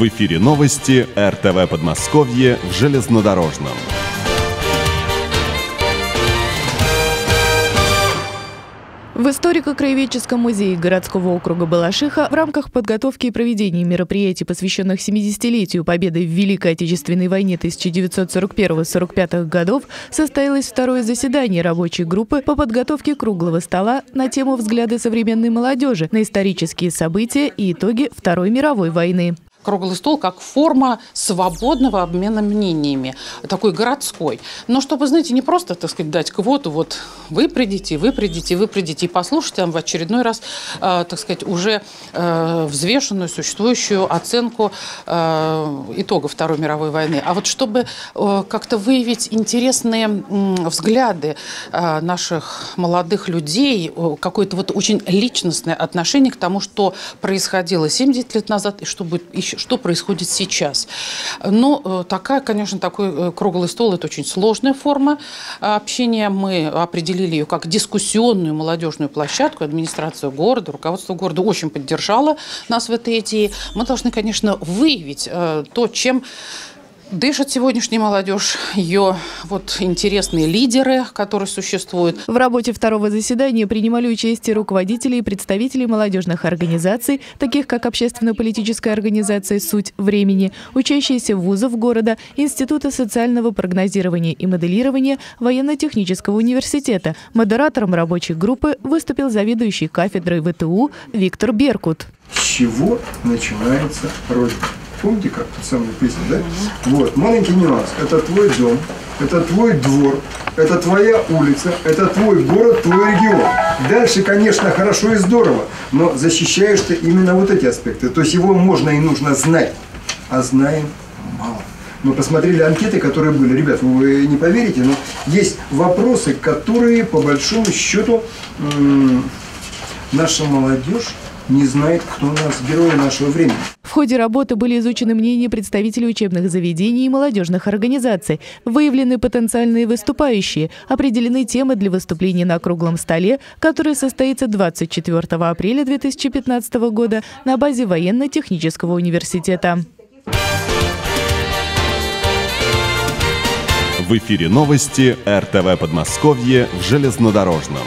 В эфире новости РТВ Подмосковье в железнодорожном. В историко-краеведческом музее городского округа Балашиха в рамках подготовки и проведения мероприятий, посвященных 70-летию победы в Великой Отечественной войне 1941-45 годов, состоялось второе заседание рабочей группы по подготовке круглого стола на тему «Взгляды современной молодежи на исторические события и итоги Второй мировой войны». Круглый стол как форма свободного обмена мнениями, такой городской. Но чтобы, знаете, не просто, так сказать, дать квоту, вот вы придите, вы придите, вы придите и послушайте там в очередной раз, э, так сказать, уже э, взвешенную, существующую оценку э, итогов Второй мировой войны. А вот чтобы э, как-то выявить интересные э, взгляды э, наших молодых людей, какое-то вот очень личностное отношение к тому, что происходило 70 лет назад и что будет еще что происходит сейчас. Но э, такая, конечно, такой э, круглый стол – это очень сложная форма общения. Мы определили ее как дискуссионную молодежную площадку. Администрация города, руководство города очень поддержала нас в этой идее. Мы должны, конечно, выявить э, то, чем Дышит сегодняшняя молодежь, ее вот интересные лидеры, которые существуют. В работе второго заседания принимали участие руководители и представители молодежных организаций, таких как общественно-политическая организация «Суть времени», учащиеся вузов города, Института социального прогнозирования и моделирования Военно-технического университета. Модератором рабочей группы выступил заведующий кафедрой ВТУ Виктор Беркут. С чего начинается Родина? Помните, как тот самый песня, да? Вот, маленький нюанс. Это твой дом, это твой двор, это твоя улица, это твой город, твой регион. Дальше, конечно, хорошо и здорово, но защищаешь ты именно вот эти аспекты. То есть его можно и нужно знать, а знаем мало. Мы посмотрели анкеты, которые были. Ребят, вы не поверите, но есть вопросы, которые, по большому счету, наша молодежь не знает, кто у нас герои нашего времени. В ходе работы были изучены мнения представителей учебных заведений и молодежных организаций, выявлены потенциальные выступающие, определены темы для выступления на круглом столе, который состоится 24 апреля 2015 года на базе военно-технического университета. В эфире новости РТВ Подмосковье в железнодорожном.